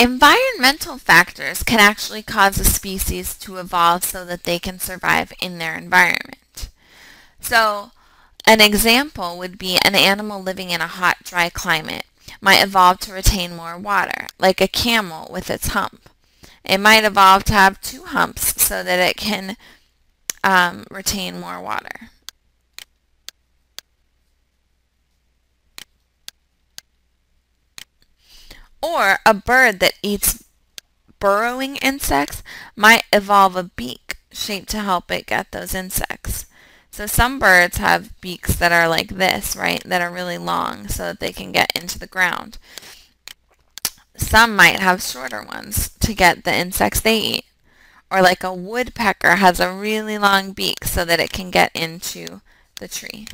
Environmental factors can actually cause a species to evolve so that they can survive in their environment. So an example would be an animal living in a hot, dry climate might evolve to retain more water, like a camel with its hump. It might evolve to have two humps so that it can um, retain more water. Or a bird that eats burrowing insects might evolve a beak shaped to help it get those insects. So some birds have beaks that are like this, right, that are really long so that they can get into the ground. Some might have shorter ones to get the insects they eat. Or like a woodpecker has a really long beak so that it can get into the tree.